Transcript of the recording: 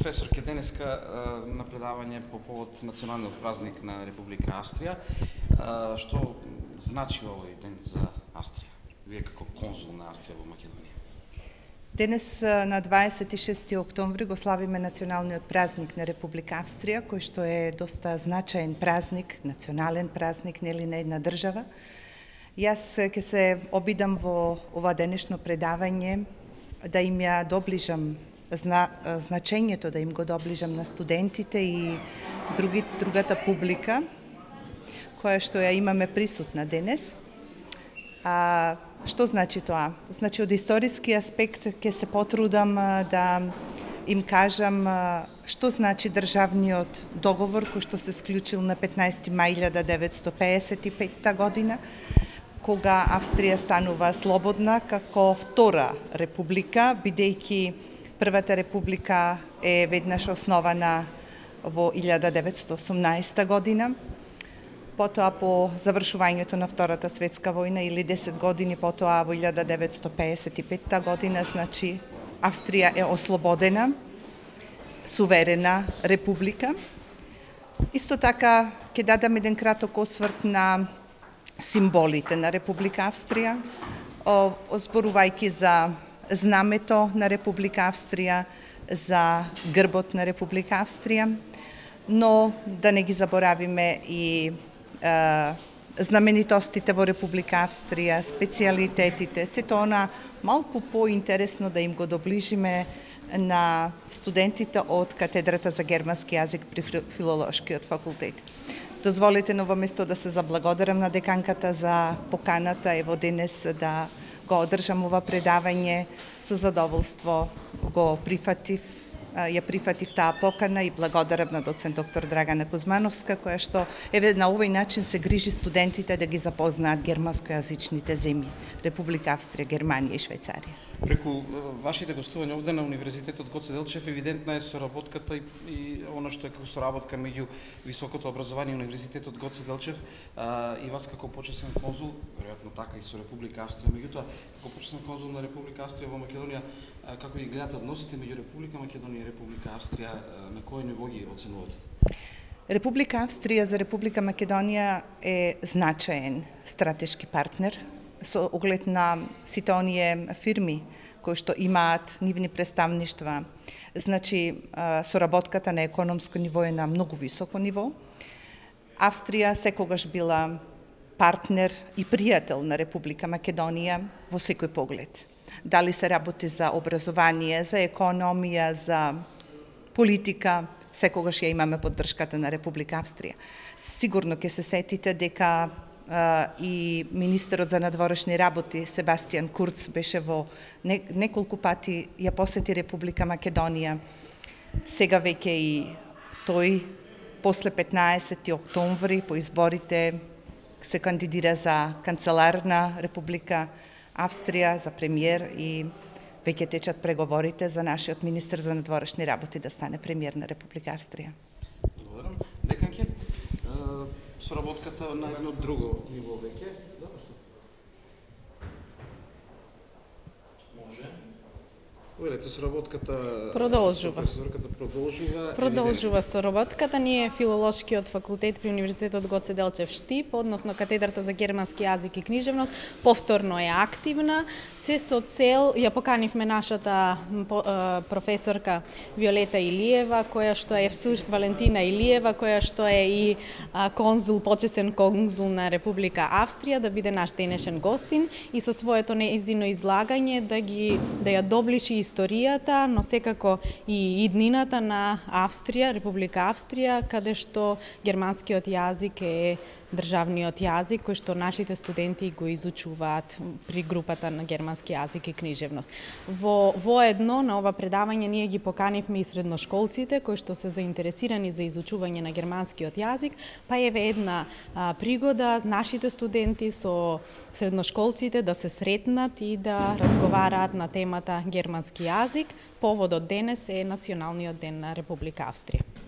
професорке, денеска на предавање по повод националниот празник на Република Австрија. Што значи овој ден за Австрија? Вие како конзул на Австрија во Македонија. Денес на 26 октомври го славиме националниот празник на Република Австрија, кој што е доста значаен празник, национален празник нели на една држава. Јас ќе се обидам во ова денешно предавање да им ја доближам зна, значењето, да им го доближам на студентите и други, другата публика, која што ја имаме присутна денес. А, што значи тоа? Значи, од историски аспект ќе се потрудам да им кажам што значи државниот договор кој што се склучил на 15 мај 1955 година, кога Австрија станува слободна како втора република, бидејќи првата република е веднаш основана во 1918 година. Потоа по завршувањето на Втората светска војна или 10 години потоа во 1955 година, значи Австрија е ослободена, суверена република. Исто така ќе дадам еден краток осврт на символите на Република Австрија, озборувајќи за знамето на Република Австрија, за грбот на Република Австрија, но да не ги заборавиме и е, знаменитостите во Република Австрија, специалитетите, сето она малку поинтересно да им го доближиме на студентите од катедрата за германски јазик при филолошкиот факултет. Дозволете на место да се заблагодарам на деканката за поканата ево денес да го одржам ова предавање. Со задоволство го прифатив ја прифатив таа покана и благодарам на доцент доктор Драгана Кузмановска, која што еве на овој начин се грижи студентите да ги запознаат германскојазичните земји, Република Австрија, Германија и Швајцарија. Преку вашите гостувања овде на Универзитетот Гоце Делчев евидентна е соработката и, и оно што е како соработка меѓу високото образование и Универзитетот Гоце Делчев а, и вас како почесен конзул, веројатно така и со Република Австрија, меѓутоа како почесен конзул на Република Австрија во Македонија, како ги гледате односите меѓу Република Македонија и Република Австрија, на кој ниво ги оценувате? Република Австрија за Република Македонија е значаен стратешки партнер со оглед на сите оние фирми кои што имаат нивни представништва. Значи, соработката на економско ниво е на многу високо ниво. Австрија секогаш била партнер и пријател на Република Македонија во секој поглед дали се работи за образование, за економија, за политика, секогаш ја имаме поддршката на Република Австрија. Сигурно ќе се сетите дека и министерот за надворешни работи Себастијан Курц беше во неколку пати ја посети Република Македонија. Сега веќе и тој после 15 октомври по изборите се кандидира за канцелар на Република Австрија за премиер и веќе течат преговорите за нашиот министер за надворешни работи да стане премиер на Република Австрија. Благодарам. Деканке, соработката на едно друго ниво веќе. Велете, соработката продолжува. Професорката продолжува. Продолжува соработката. Ние филолошкиот факултет при Универзитетот Гоце Делчев Штип, односно катедрата за германски јазик и книжевност, повторно е активна, се со цел ја поканивме нашата професорка Виолета Илиева, која што е всуш Валентина Илиева, која што е и конзул, почесен конзул на Република Австрија, да биде наш денешен гостин и со своето неизино излагање да ги да ја доближи историјата, но секако и иднината на Австрија, Република Австрија, каде што германскиот јазик е државниот јазик кој што нашите студенти го изучуваат при групата на германски јазик и книжевност. Во во едно на ова предавање ние ги поканивме и средношколците кои што се заинтересирани за изучување на германскиот јазик, па еве една а, пригода нашите студенти со средношколците да се сретнат и да разговараат на темата германски јазик. Поводот денес е Националниот ден на Република Австрија.